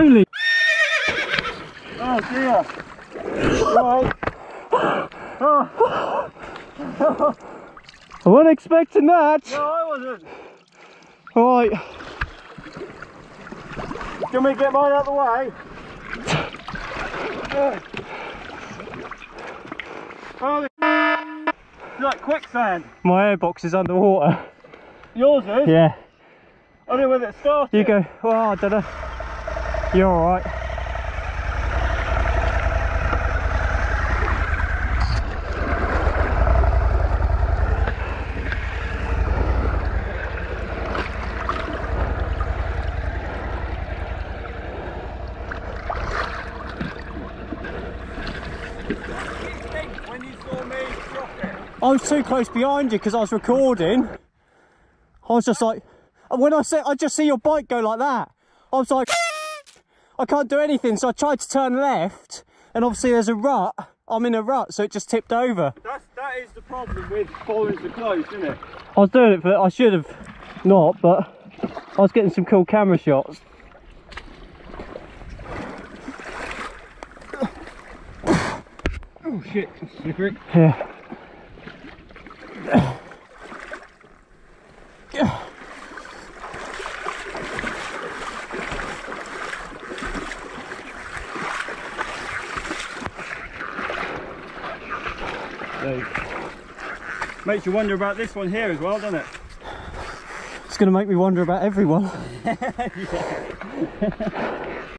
Oh dear. Right. Oh, I wasn't expecting that. no, I wasn't. Right. Do you want me to get mine out of the way? Oh, the like quicksand. My airbox is underwater. Yours is? Yeah. I don't know whether it started. You go. Oh, I don't know. You're all right. When you me. I was too close behind you because I was recording. I was just like, when I said, I just see your bike go like that. I was like, I can't do anything. So I tried to turn left, and obviously there's a rut. I'm in a rut, so it just tipped over. That's that is the problem with following so close, isn't it? I was doing it for, I should have not, but I was getting some cool camera shots. Oh shit, slippery. Yeah. Makes you wonder about this one here as well, doesn't it? It's going to make me wonder about everyone.